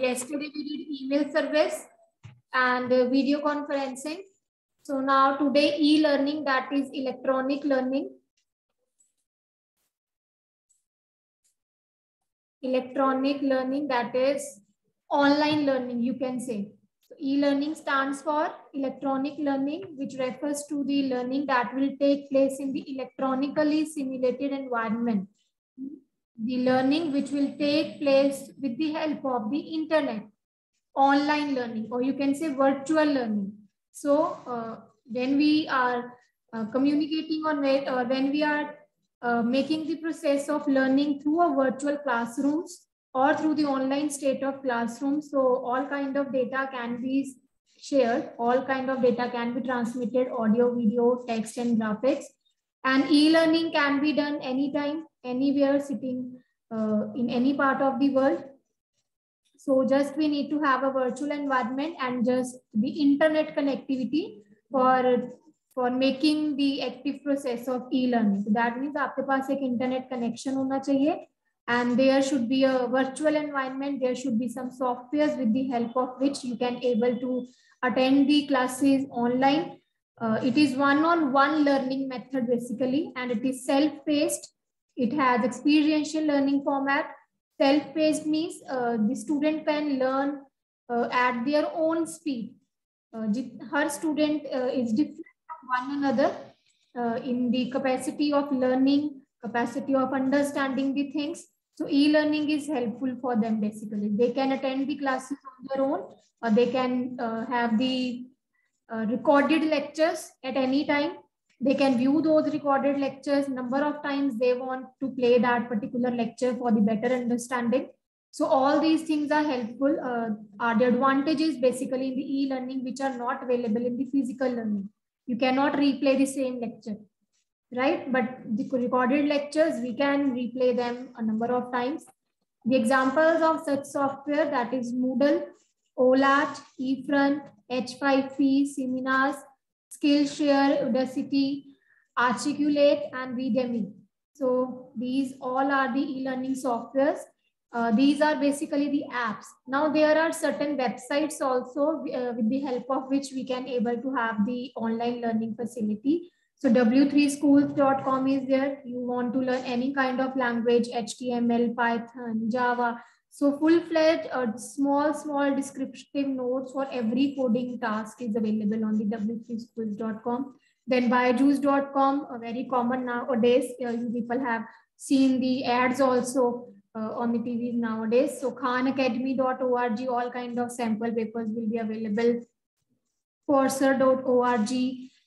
yesterday we did email service and uh, video conferencing. So now today e-learning that is electronic learning. Electronic learning that is online learning you can say. So e-learning stands for electronic learning which refers to the learning that will take place in the electronically simulated environment the learning which will take place with the help of the internet, online learning, or you can say virtual learning. So uh, when we are uh, communicating on it, or when we are uh, making the process of learning through a virtual classrooms or through the online state of classroom, so all kind of data can be shared, all kind of data can be transmitted, audio, video, text, and graphics. And e-learning can be done anytime, anywhere, sitting uh, in any part of the world. So just we need to have a virtual environment and just the internet connectivity for for making the active process of e-learning. So that means आपके पास एक internet connection होना चाहिए and there should be a virtual environment. There should be some softwares with the help of which you can able to attend the classes online uh, it is one-on-one -on -one learning method basically, and it is self-paced. it has experiential learning format. Self-paced means uh, the student can learn uh, at their own speed. Uh, her student uh, is different from one another uh, in the capacity of learning, capacity of understanding the things. So e-learning is helpful for them basically. They can attend the classes on their own, or they can have the uh, recorded lectures at any time. They can view those recorded lectures number of times they want to play that particular lecture for the better understanding. So all these things are helpful. Uh, are the advantages basically in the e-learning which are not available in the physical learning. You cannot replay the same lecture, right? But the recorded lectures, we can replay them a number of times. The examples of such software that is Moodle, OLAT, eFront, H5P, Seminars, Skillshare, Udacity, Articulate, and Udemy. So these all are the e-learning softwares. Uh, these are basically the apps. Now there are certain websites also uh, with the help of which we can able to have the online learning facility. So w3schools.com is there. You want to learn any kind of language, HTML, Python, Java, so full-fledged uh, small, small descriptive notes for every coding task is available on the w3schools.com. Then byju's.com, uh, very common nowadays. Uh, you people have seen the ads also uh, on the TVs nowadays. So khanacademy.org, all kind of sample papers will be available. Coursera.org,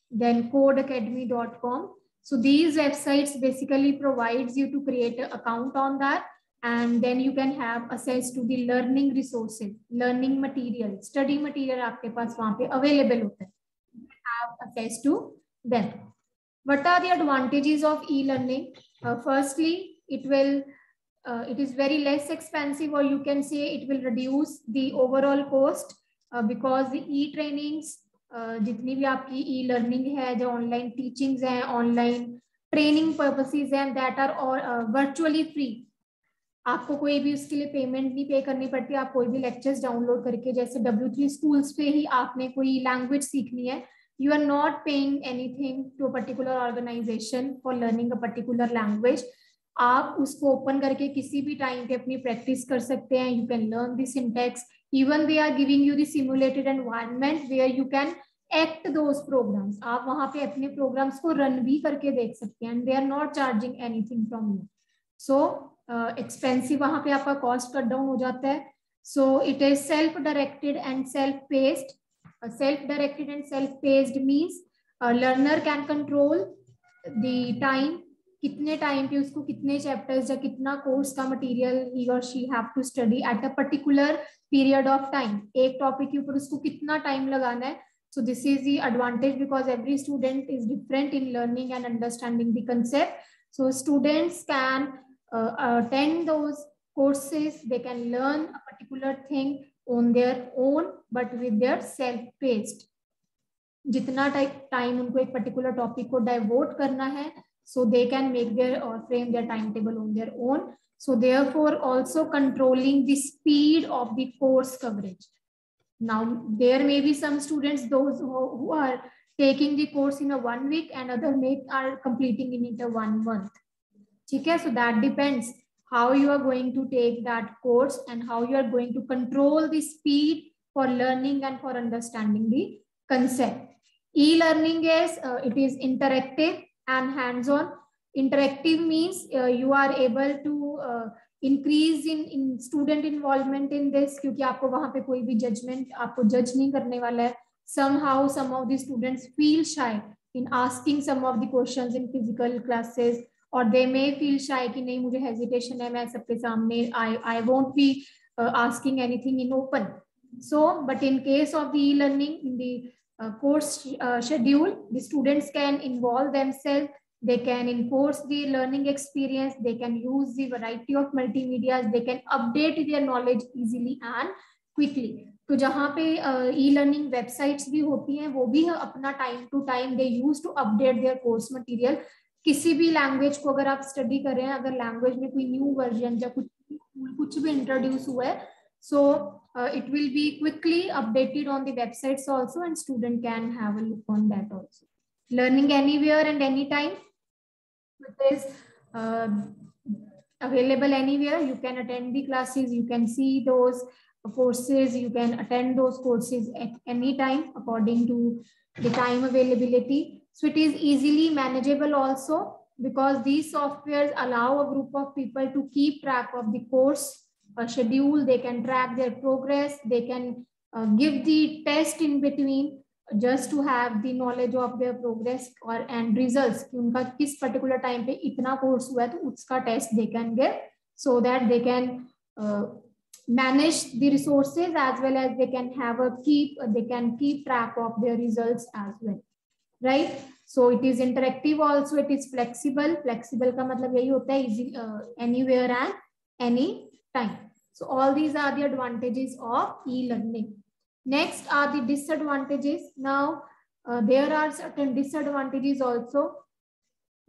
then codeacademy.com. So these websites basically provides you to create an account on that and then you can have access to the learning resources learning material study material आपके पास वहां पे available होता है have access to them what are the advantages of e-learning uh, firstly it will uh, it is very less expensive or you can say it will reduce the overall cost uh, because the e-trainings uh, जितनी भी आपकी e learning है जो online teachings हैं online training purposes हैं that are virtually free आपको कोई भी उसके लिए पेमेंट नहीं पे करनी पड़ती, आप कोई भी लेक्चर्स डाउनलोड करके, जैसे डब्ल्यू थ्री स्कूल्स पे ही आपने कोई लैंग्वेज सीखनी है you are not paying anything to particular organization for learning a particular language आप उसको ओपन करके किसी भी टाइम पे अपनी प्रैक्टिस कर सकते हैं you can learn this syntax even they are giving you the simulated environment where you can act those programs आप वहाँ पे अपने प्रोग्राम्स को रन भी करके देख सकते हैं and they are not charging anything from you so expensive वहाँ पे आपका कॉस्ट कट डाउन हो जाता है। So it is self directed and self paced self directed and self paced means learner can control the time कितने time पे उसको कितने चैप्टर्स या कितना कोर्स का मटेरियल ही और she have to study at a particular period of time एक टॉपिक के ऊपर उसको कितना टाइम लगाना है। सो this is the advantage because every student is different in learning and understanding the concept. So, students can uh, attend those courses they can learn a particular thing on their own but with their self paced जितना time उनको एक particular topic को डाइवोट करना है so they can make their or frame their timetable on their own So therefore also controlling the speed of the course coverage. Now there may be some students, those who, who are taking the course in a one week and other may are completing in it a one month. ठीक है? So that depends how you are going to take that course and how you are going to control the speed for learning and for understanding the concept e learning is it is interactive and hands on interactive means you are able to increase in student involvement in this क्योंकि आपको वहाँ पर कोई भी judgement आपको जज नहीं करने वाला है. Somehow some of the student feel शायद in asking some of the question in physical classes और दे मे फील शायद कि नहीं, मुझे हेजिटेशन है, मैं सबके सामने I won't be asking anything in open so but in case of the learning in the course schedule the students can involve them self they can in course the learning experience they can use the variety of multi medias they can update their knowledge easily and quickly तो जहाँ पे e learning websites भी होती हैं, वो भी अपना time to time they use to update their course material किसी भी लैंग्वेज को अगर आप स्टडी कर रहे हैं, अगर लैंग्वेज में कोई न्यू वर्जन या कुछ कुछ भी इंट्रोड्यूस हुआ है so it will be quickly updated on the website also and student can है look on that also learning anywhere and any time available anywhere you can attend the you can see those courses, you can attend those courses at any time according to the time availability. So it is easily manageable also because these softwares allow a group of people to keep track of the course a schedule, they can track their progress, they can uh, give the test in between just to have the knowledge of their progress or and results कि उनका किस particular time पे इतना course हुआ है तो उसका test they can get so that they can uh, manage the resources as well as they can have a keep they can keep track of their results as well right so it is interactive also it is flexible flexible का मतलब यही होता है easy uh, anywhere and any time so all these are the advantages of e-learning. Next are the disadvantages. Now, uh, there are certain disadvantages also.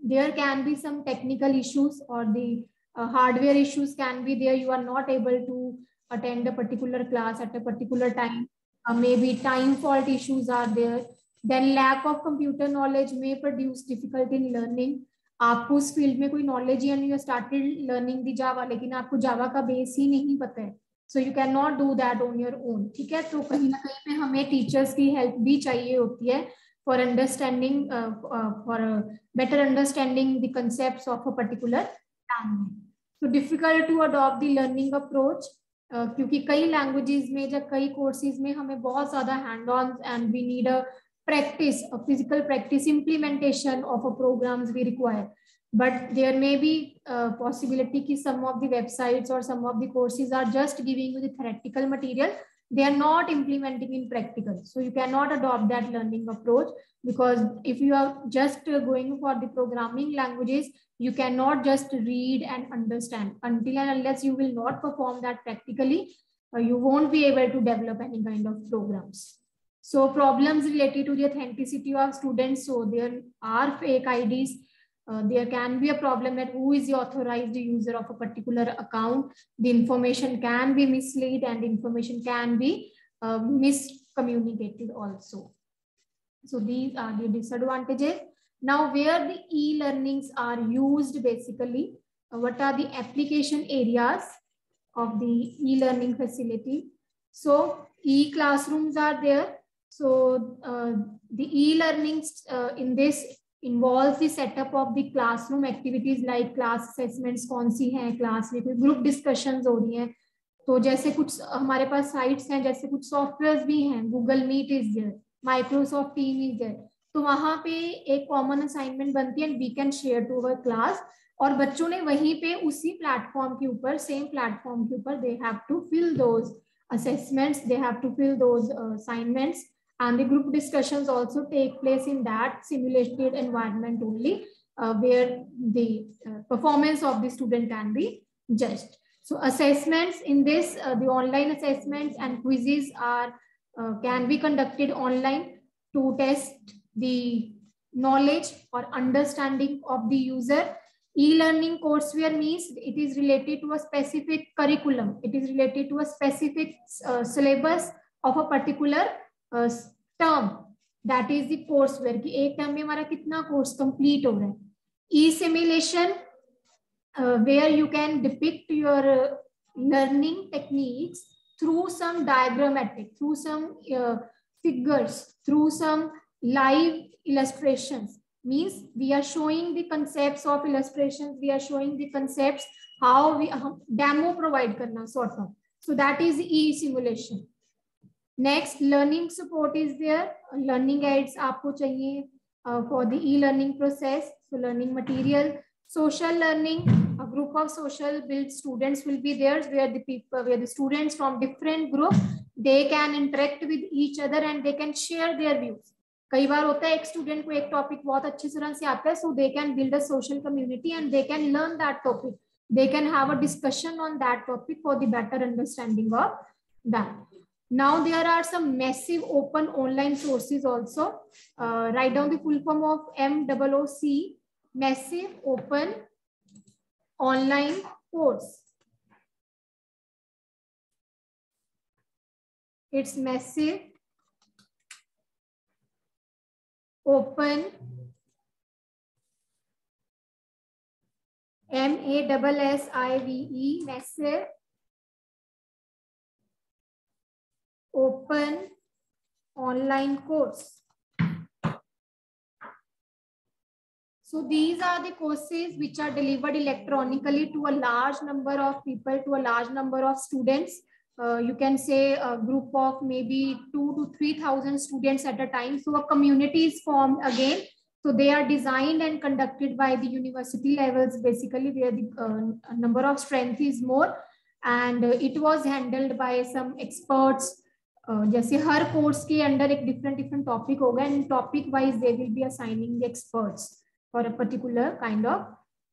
There can be some technical issues or the uh, hardware issues can be there. You are not able to attend a particular class at a particular time. Uh, maybe time fault issues are there. Then lack of computer knowledge may produce difficulty in learning. आपको उस field में कोई knowledge ही नहीं started learning the Java लेकिन आपको Java का base ही नहीं पता है। So you can not do that on your own ठीक है? तो कहीं ना कहीं पे हमें टीचर्स की हेल्प भी चाहिए होती है for understanding for better understanding the concept of a particular language तो difficult to adopt learning approach क्योंकि कई लैंग्वेजेस में या कई कोर्सेज में हमें बहुत ज़्यादा hand on and we need a practice, a physical practice implementation of a programs we require. But there may be a possibility that some of the websites or some of the courses are just giving you the theoretical material. They are not implementing in practical. So you cannot adopt that learning approach because if you are just going for the programming languages, you cannot just read and understand until and unless you will not perform that practically, uh, you won't be able to develop any kind of programs. So problems related to the authenticity of students. So there are fake IDs. Uh, there can be a problem that who is the authorized user of a particular account. The information can be misled and information can be uh, miscommunicated also. So these are the disadvantages. Now where the e-learnings are used basically, uh, what are the application areas of the e-learning facility? So e-classrooms are there so uh, the e-learning uh, in this involves the setup of the classroom activities like class assessments कौन सी हैं class में कोई group discussions हो रही हैं तो जैसे कुछ हमारे पास sites हैं जैसे कुछ softwares भी हैं Google Meet is there Microsoft Team is there तो वहाँ पे एक कॉमन असाइनमेंट बनती है and we can share to our class और बच्चों ने वहीं पे उसी प्लेटफॉर्म के ऊपर सेम प्लेटफॉर्म के ऊपर they have to fill those they have to fill those uh, assignments and the group discussions also take place in that simulated environment only uh, where the uh, performance of the student can be judged. So assessments in this, uh, the online assessments and quizzes are uh, can be conducted online to test the knowledge or understanding of the user. E-learning courseware means it is related to a specific curriculum. It is related to a specific uh, syllabus of a particular uh, term. That is the courseware. कि एक term में हमारा कितना course complete हो रहा है. Uh, where you can depict your uh, learning techniques through some diagrammatic, through some uh, figures, through some live illustrations. Means we are showing the concepts of illustrations, we are showing the concepts, how we uh, demo provide karna sort of. So that is e-simulation. Next learning support is there learning aids आपको चाहिए for the e learning process learning material social learning group of social build students will be there where the people where the students from different group they can interact with each other and they can share their views कई बार होता है, एक student को एक topic बहुत अच्छे तरह से आता है so they can build a social community and they can learn that topic they can have a discussion on that topic for the better understanding of that now there are some massive open online sources also uh, write down the full form of mooc massive open online course. It's massive, open, M-A-S-S-I-V-E, massive, open online course. So these are the courses which are delivered electronically to a large number of people, to a large number of students. Uh, you can say a group of maybe two to 3,000 students at a time. So a community is formed again. So they are designed and conducted by the university levels, basically where the uh, number of strength is more. And uh, it was handled by some experts. जैसे हर course के under एक different different topic होगा and topic wise they will be assigning experts for a particular kind of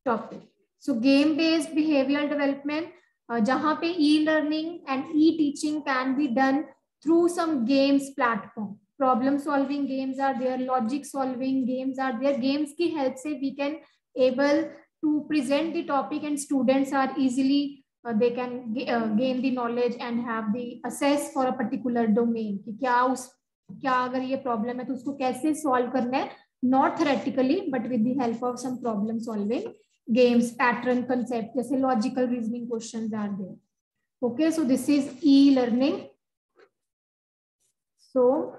topic so game based behaviour development जहाँ पे e learning and e teaching can be done through some games platform problem solving games are there logic solving games are there games की help से we can able to present the topic and students are easily they can uh, gain the knowledge and have the assess for a particular domain कि क्या उस क्या अगर ये problem है तो उसको कैसे सॉल्व करना है not theoretically, but with the help of some problem solving games, pattern concept, जैसे logical reasoning questions are there. Okay, so this is e-learning. So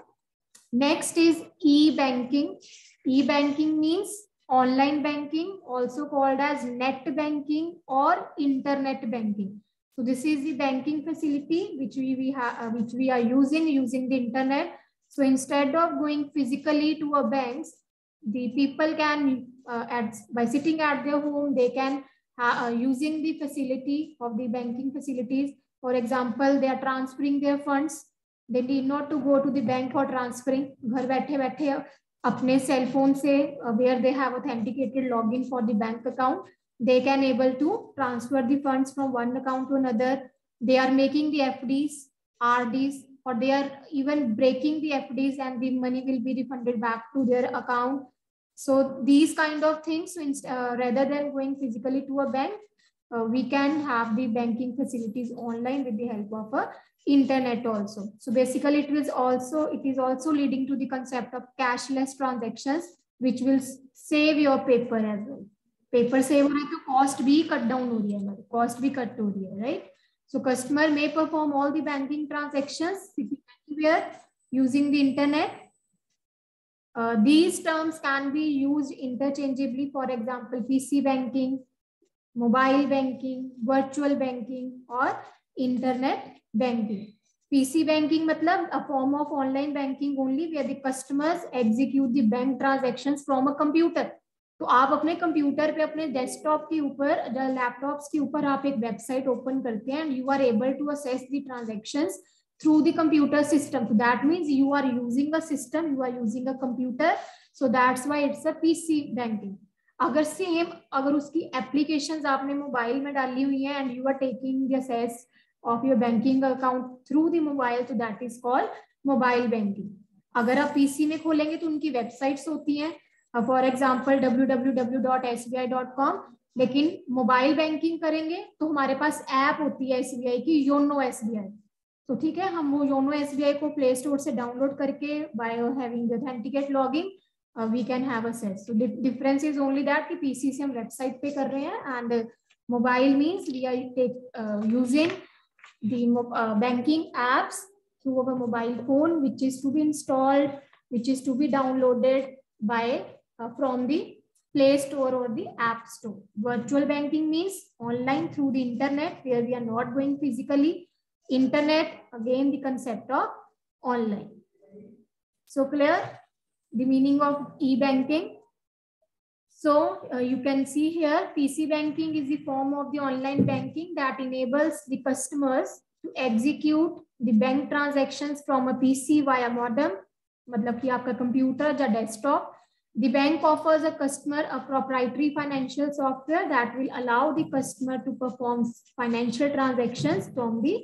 next is e-banking. E-banking means online banking, also called as net banking or internet banking. So this is the banking facility which we, we have, uh, which we are using using the internet. So instead of going physically to a banks, the people can uh, at by sitting at their home they can uh, using the facility of the banking facilities for example they are transferring their funds they need not to go to the bank for transferring घर बैठे बैठे अपने cell phone से uh, where they have authenticated login for the bank account they can able to transfer the funds from one account to another they are making the FDs RDs or they are even breaking the FDs and the money will be refunded back to their account so these kind of things, uh, rather than going physically to a bank, uh, we can have the banking facilities online with the help of a internet also. So basically it is also, it is also leading to the concept of cashless transactions, which will save your paper as well. Paper saver ka cost be cut down ho rahi cost bhi cut down, right? So customer may perform all the banking transactions anywhere using the internet uh, these terms can be used interchangeably, for example, PC banking, mobile banking, virtual banking, or internet banking PC banking मतलब a form of online banking only where the execute the bank transaction from a computer तो आप अपने computer पे अपने desktop के ऊपर laptops के ऊपर आप एक वेबसाइट ओपन करते हैं you are able to access the transaction through the computer system that means you are using a system you are using a computer so that's why it's a PC banking अगर same अगर उसकी application आपने mobile में डाली हुई है and you are taking access of your banking account through the mobile तो that is called mobile banking अगर आप पीसी में खोलेंगे तो उनकी वेबसाइट्स होती हैं। फॉर एग्जांपल www.sbi.com लेकिन मोबाइल बैंकिंग करेंगे तो हमारे पास ऐप होती है एसबीआई की, योनो एसबीआई तो ठीक है, हम वो योनो एसबीआई को प्ले स्टोर से डाउनलोड करके by having authenticate logging we can have a set so difference is only that कि पीसी से हम वेबसाइट पे कर रहे हैं and mobile means we are take using the uh, banking apps through our mobile phone, which is to be installed, which is to be downloaded by uh, from the Play Store or the App Store. Virtual banking means online through the internet where we are not going physically. Internet, again the concept of online. So clear the meaning of e-banking So uh, you can see here, PC banking is the form of the online banking that enables the customers to execute the bank transactions from a PC via modem, मतलब कि आपका computer या desktop The bank offers a customer a proprietary financial software that will allow the customer to perform financial transactions from the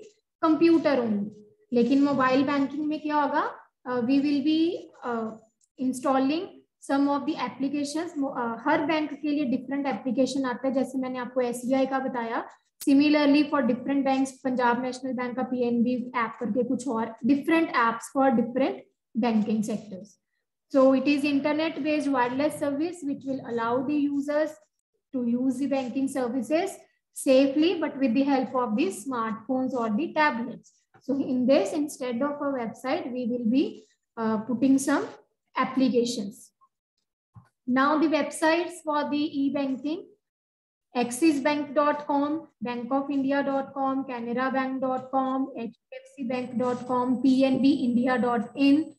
computer only. लेकिन mobile banking में क्या होगा we will B installing some of the application her bank के लिए different application आता है, जैसे मैंने आपको एस बी आई का बताया। Similarly for different bank Punjab National Bank का पी एन बी एप करके कुछ और different apps for different banking sectors so it is internet based wireless service which will allow the users to use the banking services safely but with the help of the smartphones और the tablets so in this instead of a website we will be putting some applications Now the websites for the e-banking, axisbank.com, bankofindia.com, canarabank.com, hdfcbank.com, pnbindia.in,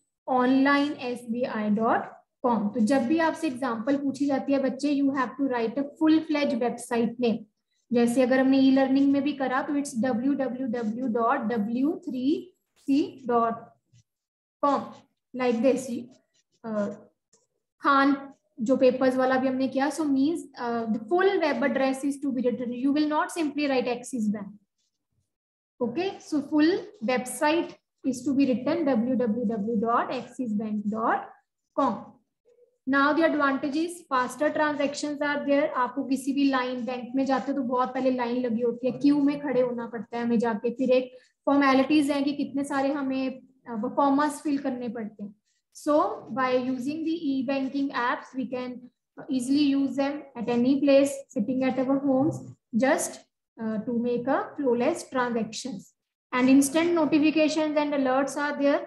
com तो जब भी आपसे example पूछी जाती है बच्चे you have to write a full fledged website name जैसे अगर हमने ई लर्निंग में भी करा तो it's W W W dot W three C like this Khan जो पेपर्स वाला भी हमने किया so means the full web address is to be written you will not simply write Axis bank okay so full website is to be written www.axisbank.com. Now, the advantages, faster transactions are there. आपको किसी भी line bank में जाते हो तो बहुत पहले line लगी होती है। क्यू में खड़े होना पड़ता है हमें जाके। फिर एक फॉर्मेलिटीज हैं कि कितने सारे हमें फॉर्मस फिल करने पड़ते हैं। So by using the e-banking apps we can easily use them at any place sitting at our homes just uh, to make a flawless transactions And instant notifications and alerts are there.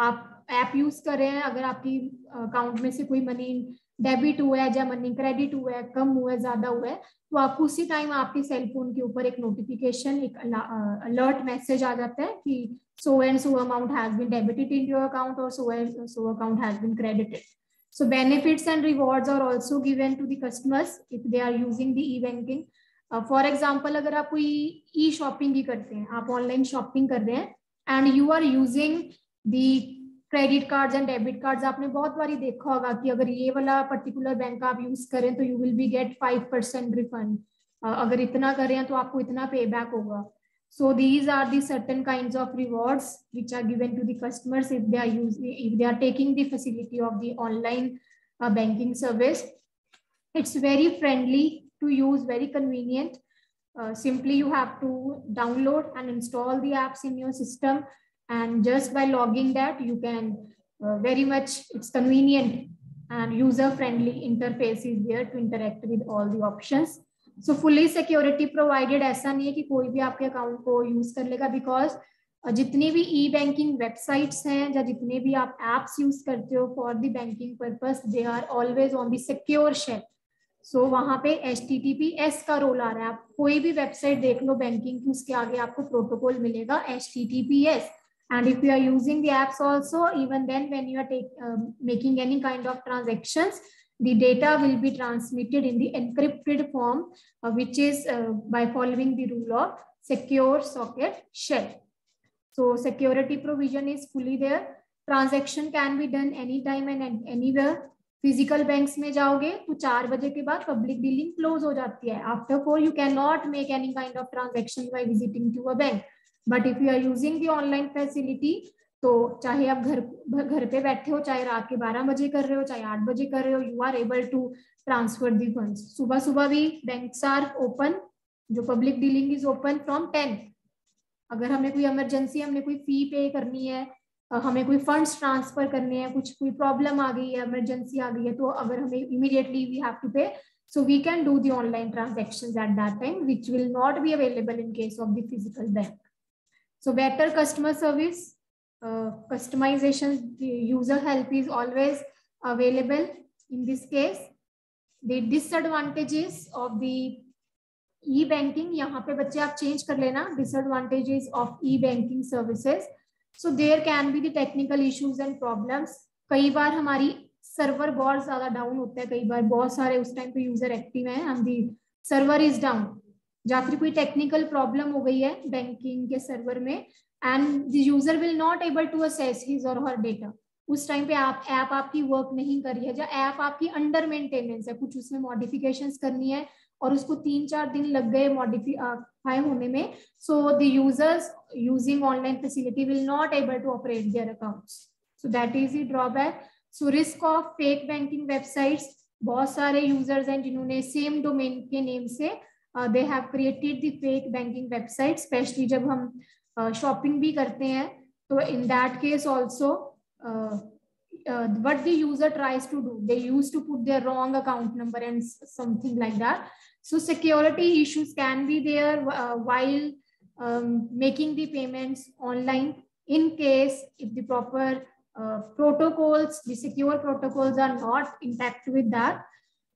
आप app use kar rahe hain अगर आपकी account में से कोई money debit हुआ है या money credit हुआ है कम हुआ है ज़्यादा हुआ है तो आपको उसी टाइम आपके सेल फ़ोन के ऊपर एक नोटिफिकेशन एक अलर्ट मैसेज आ जाता है कि so and so amount has been debited in your account और so and so account has been credited so benefits and rewards are also given to the customers if they are using the e-banking. For uh, example अगर आप कोई e shopping ही करते हैं आप online shopping कर रहे हैं and you are using the credit cards and debit cards आपने बहुत बारी देखा होगा कि अगर ये वाला पर्टिकुलर बैंक आप यूज़ करें तो you will be get five percent refund अगर इतना करें तो आपको इतना पे बैक होगा so these are the certain kind of rewards which are given to customers if they are use if they are taking utility of the online banking service it's very friendly to use very convenient simply you have to download and install the apps in your system And just by logging that, you can uh, very much, it's convenient and user-friendly interface is there to interact with all the options. So fully security provided ऐसा नहीं है कि कोई भी आपके account को use कर लेगा बिकॉज़ जितनी भी ई बैंकिंग वेबसाइट्स हैं या जितने भी आप एप्स यूज़ करते हो for the banking purpose they are always on the secure shell so वहाँ पे H T T P S का रोल आ रहा है। आप कोई भी वेबसाइट देख लो बैंकिंग की उसके आगे आपको प्रोटोकॉल मिलेगा H T T P S and if you are using the apps also even then when you are take, uh, making any kind of transactions the data will be transmitted in the encrypted form uh, which is uh, by following the rule of secure socket shell so security provision is fully there transaction can be done anytime and anywhere physical banks में जाओगे तो चार बजे के बाद public dealing close हो जाती है after four you can not make any kind of transaction by visiting to a bank but if you are using the online facility तो चाहे आप घर घर पे बैठे हो, चाहे रात के बारह बजे कर रहे हो, चाहे आठ बजे कर रहे हो you are able to transfer the fund सुबह सुबह भी बैंक आर ओपन जो public dealing is open from ten अगर हमें कोई इमरजेंसी हमने कोई फ़ी पे करनी है हमें कोई फंड्स ट्रांसफ़र करने हैं, कुछ, कोई प्रॉब्लम आ गई है इमरजेंसी आ गई है तो अगर हमें immediately we have to pay so we can do the online transactions at that time, which will not be available in case of the bank. So better customer service uh, customization user help is always available in this case the disadvantages of the e-banking यहाँ पे बच्चे आप change कर लेना disadvantages of e-banking services so there can be the technical issues and problems कई बार हमारी server बहुत ज़्यादा डाउन होता है कई बार बहुत सारे उस टाइम पे यूज़र एक्टिव हैं हम दी सर्वर इज़ डाउन या फिर कोई टेक्निकल प्रॉब्लम हो गई है बैंकिंग के सर्वर में and the user will not able to access his or her data उस टाइम पे आप ऐप आपकी वर्क नहीं कर रही है, या ऐप आपकी अंडर मेंटेनेंस है, कुछ उसमें मॉडिफिकेशंस करनी है, और उसको तीन चार दिन लग गए मॉडिफाई होने में so the users using online facility will not able to operate their accounts so that is the drawback so risk of fake banking websites बहुत सारे यूज़र्स हैं जिन्होंने सेम डोमेन के नेम से They have created the fake banking website specially जब हम shopping uh, भी करते हैं तो in that case also what the user tries to do they used to put their wrong account number and something like that So security issues can be there uh, while um, making the payments online in case if the proper uh, protocols, the secure protocols are not intact with that.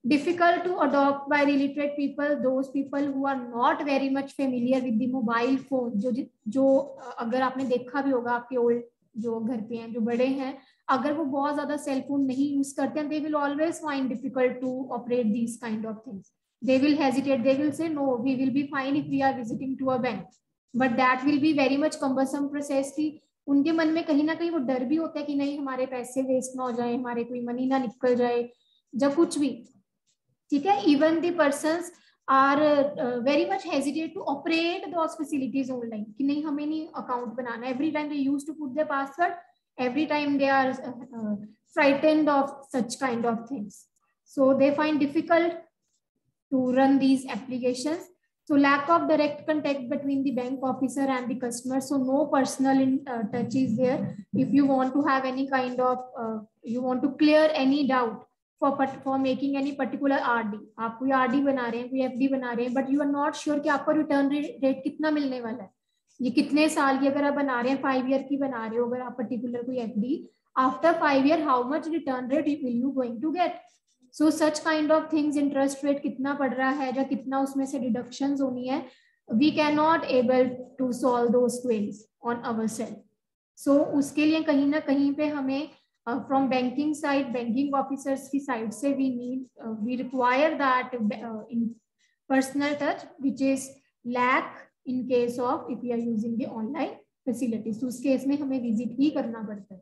Difficult to adopt by illiterate people, those people who are not very much familiar with the mobile phone. जो जो अगर आपने देखा भी होगा आपके old जो घर पे हैं जो बड़े हैं अगर वो बहुत ज़्यादा सेल फ़ोन नहीं यूज़ करते हैं they will always find difficult to operate these kind of things they will hesitate they will say no we will be fine if we are visiting to a bank but that will be very much cumbersome process की उनके मन में कहीं ना कहीं वो डर भी होता है कि नहीं हमारे पैसे वेस्ट ना हो जाए हमारे कोई मनी ना निकल जाए जब कुछ भी ठीक है even the person are very much hesitate to operate those facilities online कि नहीं हमें नहीं अकाउंट बनाना every time they use to put the password every time they are frightened of such kind of things so they find difficult to run these applications. So lack of direct contact between the bank officer and the customer. So no personal in, uh, touch is there. If you want to have any kind of, uh, you want to clear any doubt for for making any particular RD. आप कोई RD बना रहे हैं, कोई FD बना रहे हैं, but you are not sure कि आपको return rate कितना मिलने वाला है. ये कितने साल की अगर आप बना रहे हैं फाइव ईयर की बना रहे हो अगर आप पर्टिकुलर कोई F D after five year how much return rate will you going to get so such kind of things interest rate कितना पड़ रहा है या कितना उसमें से डिडक्शन होनी है we can not able to solve those our self so उसके लिए कहीं ना कहीं पे हमें from banking side banking officers की साइड से we need we require that in personal touch which is lack in case of if you are using the online facilities उस केस में हमें विजिट ही करना पड़ता है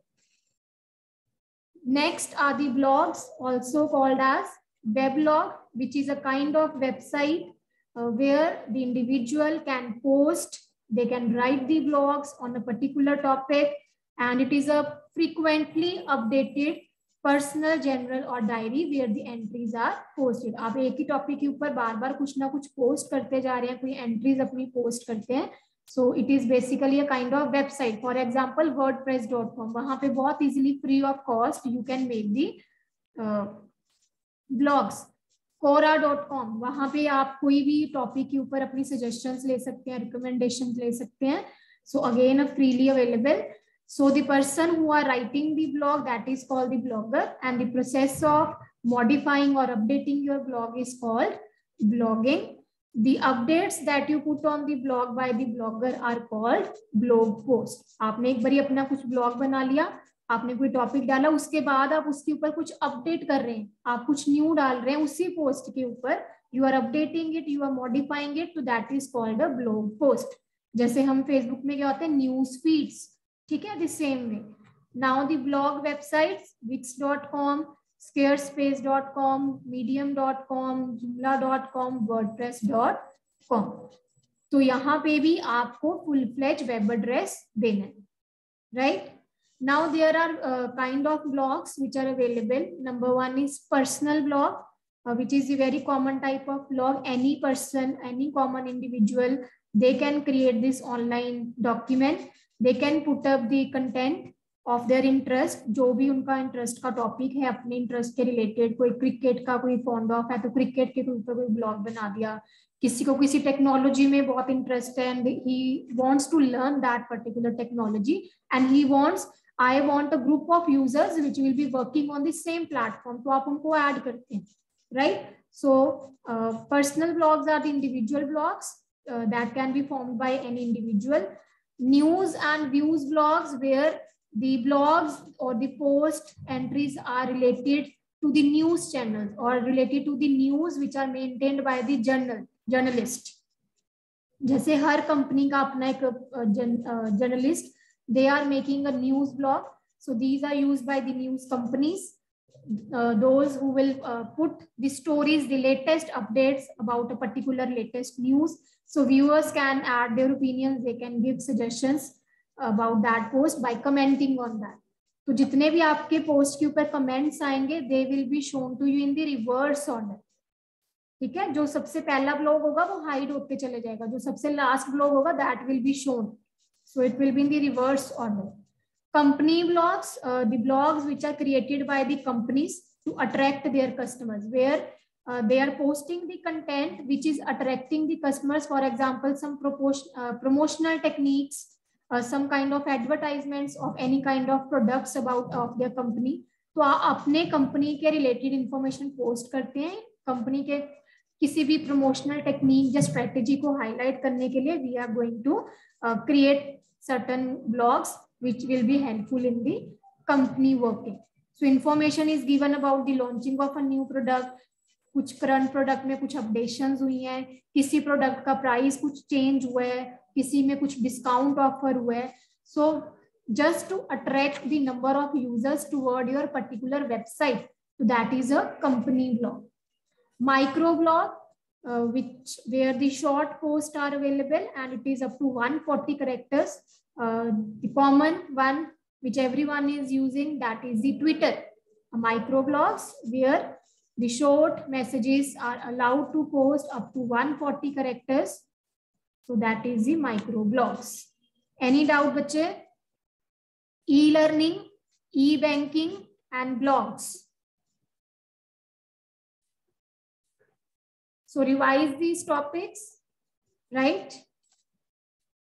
Next are the blogs, also called as weblog, which is a kind of website uh, where the individual can post, they can write the blogs on a particular topic, and it is a frequently updated personal journal or diary where the entries are posted आप एक ही topic के ऊपर बार बार कुछ ना कुछ post करते जा रहे हैं, कोई एंट्रीज अपनी पोस्ट करते हैं so it is basically a kind of website for example WordPress dot com वहाँ पे बहुत easily free of cost you can make the blogs Quora dot com वहाँ पे आप कोई भी टॉपिक के ऊपर अपनी सजेशन ले सकते हैं रिकमेंडेशन ले सकते हैं so again a freely available so the person who are writing the blog that is called the blogger and the process of modifying or updating your blog is called blogging the updates that you put on the blog by the blogger are called blog post आपने एक बारी अपना कुछ blog बना लिया आपने कोई topic डाला उसके बाद आप उसके ऊपर कुछ अपडेट कर रहे हैं आप कुछ न्यू डाल रहे हैं उसी पोस्ट के ऊपर you are updating it you are modifying it तो that is called a blog post जैसे हम फेसबुक में क्या होते हैं न्यूज़ फीड्स ठीक है the same way now the blog websites Wix dot com squarespace.com, medium.com, joomla.com, wordpress.com. तो यहाँ पे भी आपको फुल फ्लेज वेब एड्रेस देना है right Now there are uh, kind of blogs which are available. Number one is personal blog, uh, which is a very common type of blog. Any person, any common individual, they can create this online document. They can up the content of their interest जो भी उनका interest का topic है, अपने इंटरेस्ट के related कोई cricket का कोई फॉन्ड ऑफ़ है तो क्रिकेट के ऊपर कोई ब्लॉग बना दिया। किसी को किसी टेक्नोलॉजी में बहुत इंटरेस्ट है and he wants to learn that particular technology and he wants I want a group of users which will be working on the same platform तो आप उनको ऐड करते हैं right so personal blogs are the individual blogs that can be formed by any individual news and views blogs where the blogs or the post entries are related to the news channels or related to the news which are maintained by the journal journalist जैसे हर company का अपना एक journalist they are making a news blog so these are used by the news companies uh, those who will uh, put the stories the latest updates about a particular latest news so viewers can add their opinions they can give suggestions about that post by commenting on that तो जितने भी आपके post के ऊपर comments आएँगे they will be shown to you in the reverse order ठीक है जो सबसे पहला ब्लॉग होगा वो हाइड होते चले जाएगा जो सबसे लास्ट ब्लॉग होगा that will be shown so it will be in the reverse order company blogs uh, the blogs which are created by the companies to attract their customers where uh, they are posting the content which is attracting the customers for example some uh, promotional techniques uh, some kind of advertisements of any kind of products about of their company तो आप अपने company के related information post करते हैं company के किसी भी promotional technique या स्ट्रेटेजी को हाईलाइट करने के लिए we are going to create certain blogs which will be helpful in the company working so information is given about the launching of a new product कुछ current product में कुछ updation हुई हैं, किसी प्रोडक्ट का प्राइस कुछ change हुआ है, किसी में कुछ डिस्काउंट ऑफ़र हुआ है। So just to attract the number of users toward your particular website that is a company blog micro blog which where the short post are available and it is up to one forty characters common one which every one is using that is the Twitter micro blogs where the short messages are allowed to post up to 140 characters. So that is the microblogs. Any doubt, bache? E-learning, e-banking and blogs. So revise these topics, right?